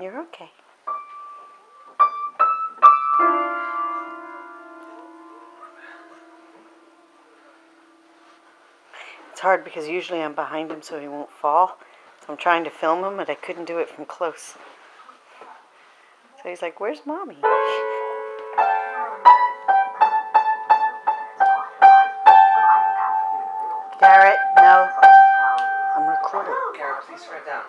You're okay. It's hard because usually I'm behind him so he won't fall. So I'm trying to film him, but I couldn't do it from close. So he's like, Where's mommy? Garrett, no. I'm recording. Garrett, please write down.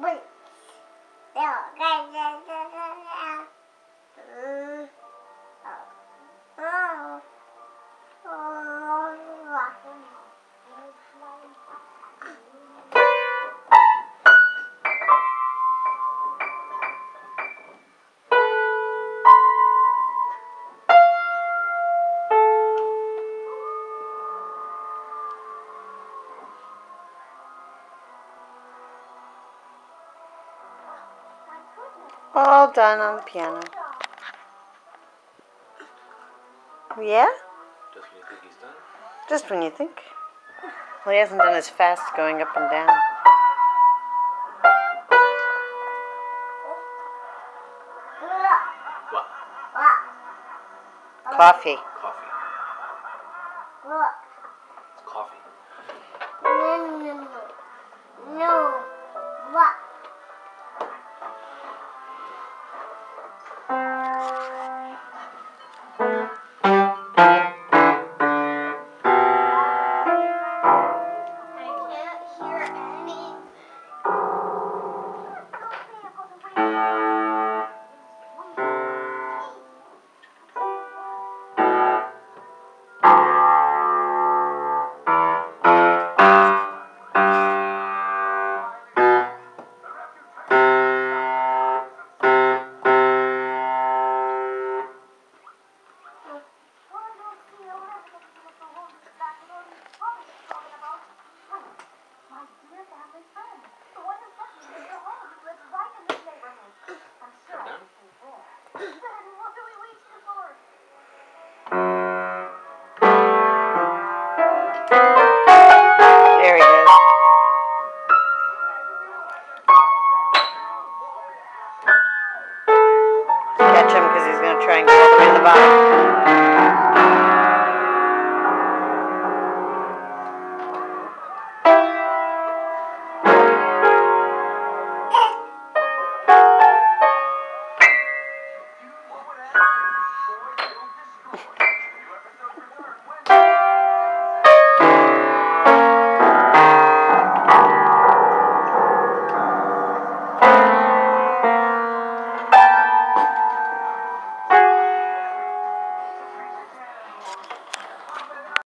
Boots. No, guys, guys. All done on the piano. Yeah? Just when you think he's done. Just when you think. Well, he hasn't done as fast going up and down. What? Coffee. Coffee. It's coffee. No.